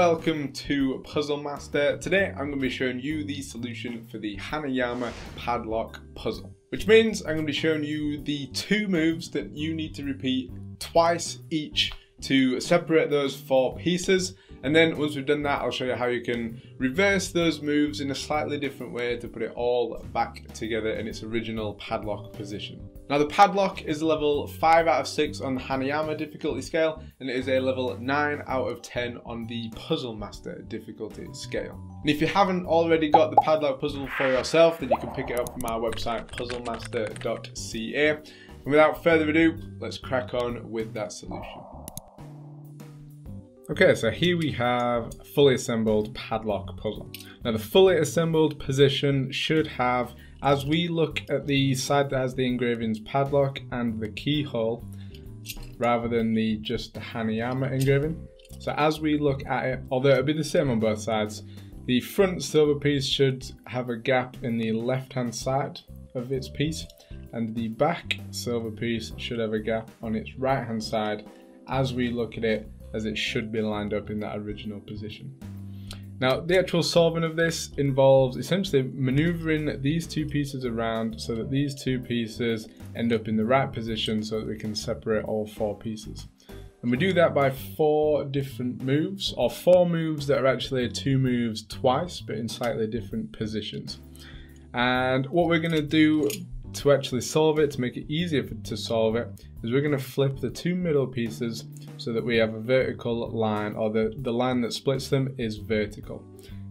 welcome to Puzzle Master. Today I'm going to be showing you the solution for the Hanayama padlock puzzle. Which means I'm going to be showing you the two moves that you need to repeat twice each to separate those four pieces and then once we've done that, I'll show you how you can reverse those moves in a slightly different way to put it all back together in its original padlock position. Now the padlock is a level 5 out of 6 on the Hanayama difficulty scale and it is a level 9 out of 10 on the Puzzle Master difficulty scale. And if you haven't already got the padlock puzzle for yourself then you can pick it up from our website puzzlemaster.ca. And without further ado, let's crack on with that solution. Okay, so here we have a fully assembled padlock puzzle. Now the fully assembled position should have, as we look at the side that has the engravings padlock and the keyhole, rather than the just the Hanayama engraving. So as we look at it, although it'll be the same on both sides, the front silver piece should have a gap in the left hand side of its piece and the back silver piece should have a gap on its right hand side as we look at it as it should be lined up in that original position. Now, the actual solving of this involves essentially maneuvering these two pieces around so that these two pieces end up in the right position so that we can separate all four pieces. And we do that by four different moves, or four moves that are actually two moves twice, but in slightly different positions. And what we're going to do to actually solve it, to make it easier for, to solve it, is we're going to flip the two middle pieces so that we have a vertical line or the, the line that splits them is vertical.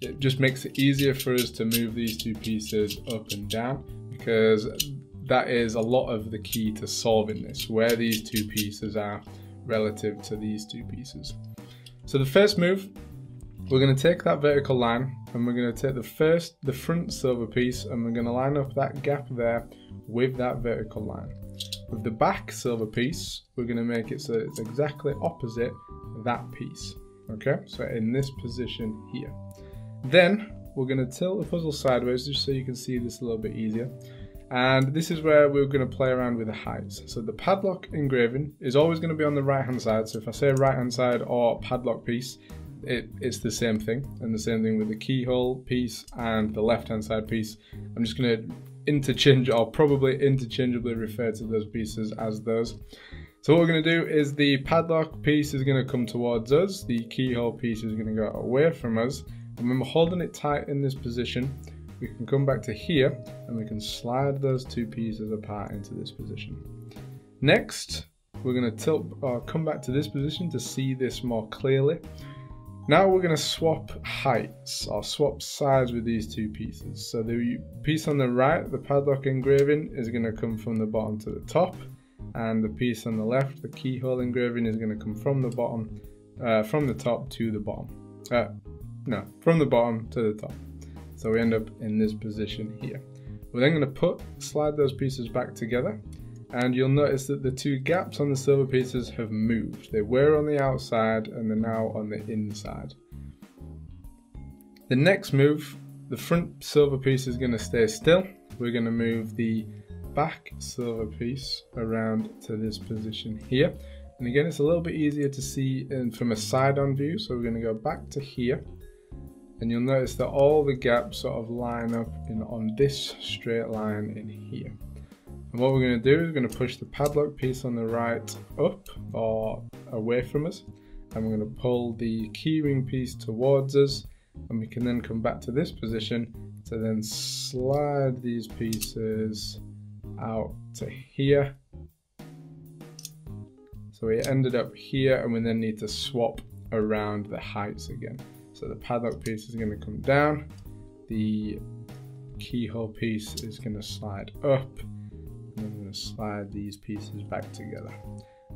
It just makes it easier for us to move these two pieces up and down because that is a lot of the key to solving this, where these two pieces are relative to these two pieces. So the first move, we're going to take that vertical line and we're going to take the first, the front silver piece and we're going to line up that gap there with that vertical line. With the back silver piece, we're going to make it so it's exactly opposite that piece. Okay, so in this position here. Then we're going to tilt the puzzle sideways just so you can see this a little bit easier. And this is where we're going to play around with the heights. So the padlock engraving is always going to be on the right hand side. So if I say right hand side or padlock piece, it, it's the same thing. And the same thing with the keyhole piece and the left hand side piece. I'm just going to interchange or probably interchangeably refer to those pieces as those. So what we're going to do is the padlock piece is going to come towards us, the keyhole piece is going to go away from us, and when we're holding it tight in this position, we can come back to here and we can slide those two pieces apart into this position. Next, we're going to tilt or come back to this position to see this more clearly. Now we're going to swap heights or swap sides with these two pieces. So the piece on the right, the padlock engraving, is going to come from the bottom to the top. And the piece on the left, the keyhole engraving, is going to come from the bottom, uh, from the top to the bottom. Uh, no, from the bottom to the top. So we end up in this position here. We're then going to put, slide those pieces back together and you'll notice that the two gaps on the silver pieces have moved. They were on the outside and they're now on the inside. The next move, the front silver piece is going to stay still. We're going to move the back silver piece around to this position here. And again, it's a little bit easier to see in, from a side-on view. So we're going to go back to here. And you'll notice that all the gaps sort of line up in on this straight line in here. And what we're going to do is we're going to push the padlock piece on the right up or away from us. And we're going to pull the keyring piece towards us. And we can then come back to this position to then slide these pieces out to here. So we ended up here and we then need to swap around the heights again. So the padlock piece is going to come down. The keyhole piece is going to slide up and I'm going to slide these pieces back together.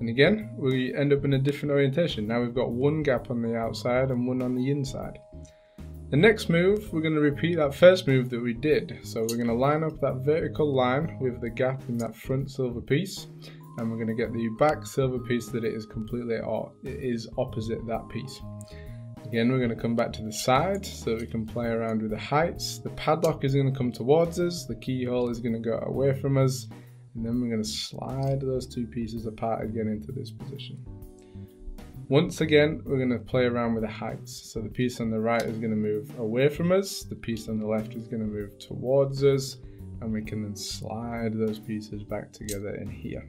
And again, we end up in a different orientation. Now we've got one gap on the outside and one on the inside. The next move, we're going to repeat that first move that we did. So we're going to line up that vertical line with the gap in that front silver piece. And we're going to get the back silver piece that it is completely, or it is opposite that piece. Again, we're going to come back to the side so we can play around with the heights. The padlock is going to come towards us. The keyhole is going to go away from us. And then we're going to slide those two pieces apart again into this position. Once again, we're going to play around with the heights. So the piece on the right is going to move away from us, the piece on the left is going to move towards us, and we can then slide those pieces back together in here.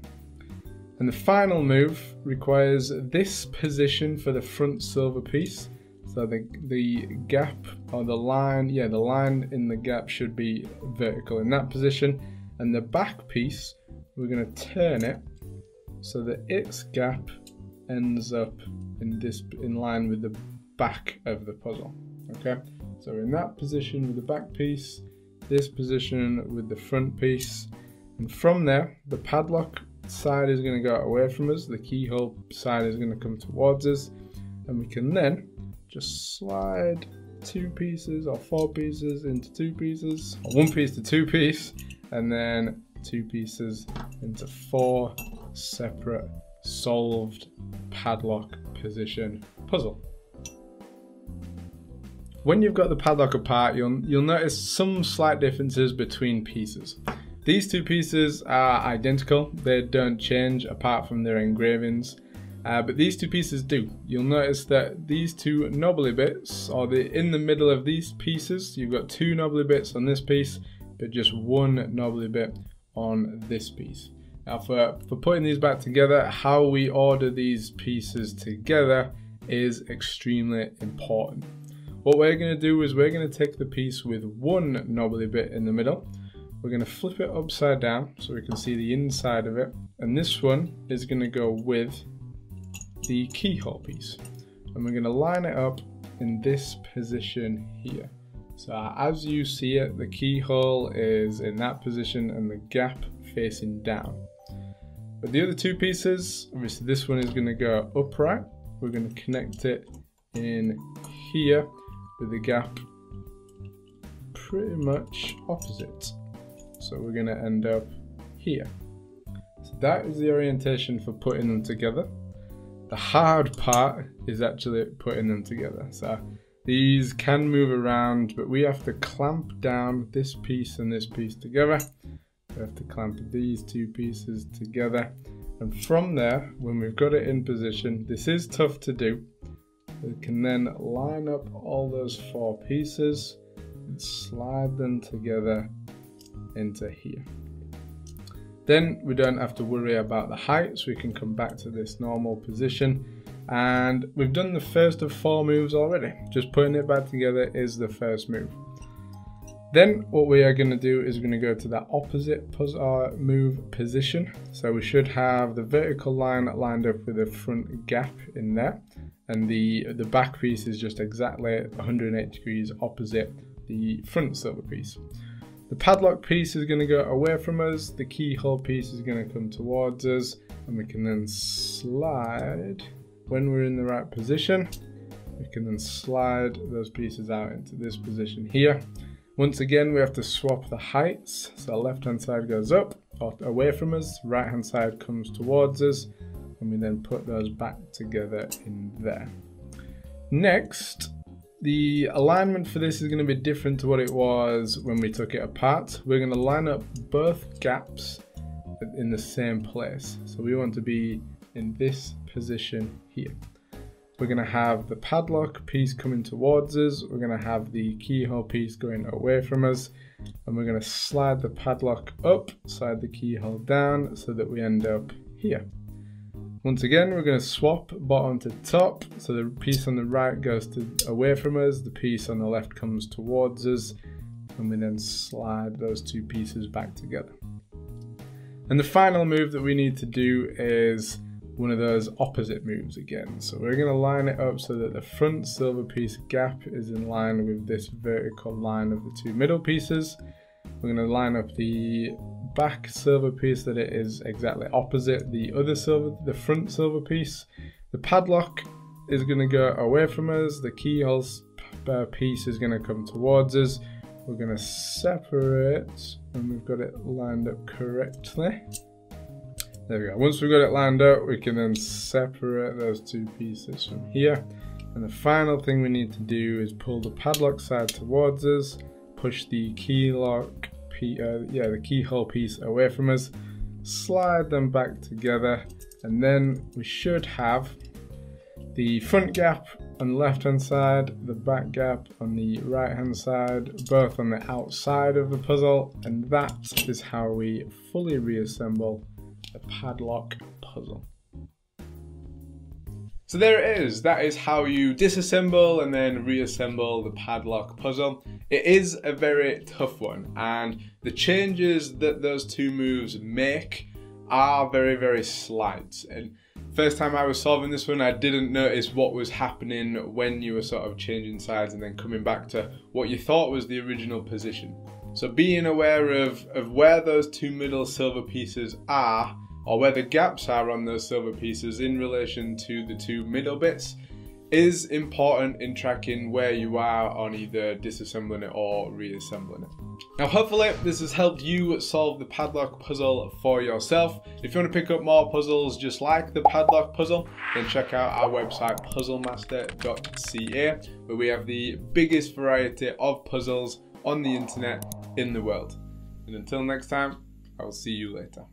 And the final move requires this position for the front silver piece. So the, the gap or the line, yeah, the line in the gap should be vertical in that position. And the back piece, we're going to turn it so that its gap ends up in this in line with the back of the puzzle. Okay, so in that position with the back piece, this position with the front piece, and from there, the padlock side is going to go away from us, the keyhole side is going to come towards us, and we can then just slide two pieces or four pieces into two pieces, or one piece to two piece, and then two pieces into four separate solved padlock position puzzle. When you've got the padlock apart, you'll, you'll notice some slight differences between pieces. These two pieces are identical, they don't change apart from their engravings, uh, but these two pieces do. You'll notice that these two knobbly bits, or the in the middle of these pieces, you've got two knobbly bits on this piece, but just one knobbly bit on this piece. Now for, for putting these back together, how we order these pieces together is extremely important. What we're going to do is we're going to take the piece with one knobbly bit in the middle. We're going to flip it upside down so we can see the inside of it. And this one is going to go with the keyhole piece. And we're going to line it up in this position here. So as you see it, the keyhole is in that position and the gap facing down. But the other two pieces, obviously this one is going to go upright. We're going to connect it in here with the gap pretty much opposite. So we're going to end up here. So that is the orientation for putting them together. The hard part is actually putting them together. So these can move around, but we have to clamp down this piece and this piece together. We have to clamp these two pieces together. And from there, when we've got it in position, this is tough to do. We can then line up all those four pieces and slide them together into here. Then we don't have to worry about the heights. We can come back to this normal position. And we've done the first of four moves already. Just putting it back together is the first move. Then what we are going to do is we're going to go to that opposite uh, move position. So we should have the vertical line lined up with the front gap in there. And the, the back piece is just exactly 108 degrees opposite the front silver piece. The padlock piece is going to go away from us. The keyhole piece is going to come towards us. And we can then slide when we're in the right position. We can then slide those pieces out into this position here. Once again, we have to swap the heights. So left hand side goes up or away from us, right hand side comes towards us, and we then put those back together in there. Next, the alignment for this is going to be different to what it was when we took it apart. We're going to line up both gaps in the same place. So we want to be in this position here. We're going to have the padlock piece coming towards us. We're going to have the keyhole piece going away from us. And we're going to slide the padlock up, slide the keyhole down so that we end up here. Once again, we're going to swap bottom to top. So the piece on the right goes to away from us. The piece on the left comes towards us. And we then slide those two pieces back together. And the final move that we need to do is one of those opposite moves again. So we're going to line it up so that the front silver piece gap is in line with this vertical line of the two middle pieces. We're going to line up the back silver piece that it is exactly opposite the other silver, the front silver piece. The padlock is going to go away from us. The keyhole uh, piece is going to come towards us. We're going to separate and we've got it lined up correctly. There we go. Once we've got it lined up, we can then separate those two pieces from here. And the final thing we need to do is pull the padlock side towards us, push the key lock, uh, yeah, the keyhole piece away from us, slide them back together, and then we should have the front gap on the left hand side, the back gap on the right hand side, both on the outside of the puzzle, and that is how we fully reassemble a padlock puzzle. So there it is, that is how you disassemble and then reassemble the padlock puzzle. It is a very tough one and the changes that those two moves make are very very slight and first time I was solving this one I didn't notice what was happening when you were sort of changing sides and then coming back to what you thought was the original position. So being aware of, of where those two middle silver pieces are or where the gaps are on those silver pieces in relation to the two middle bits is important in tracking where you are on either disassembling it or reassembling it. Now hopefully this has helped you solve the padlock puzzle for yourself. If you want to pick up more puzzles just like the padlock puzzle, then check out our website puzzlemaster.ca where we have the biggest variety of puzzles on the internet in the world. And until next time, I will see you later.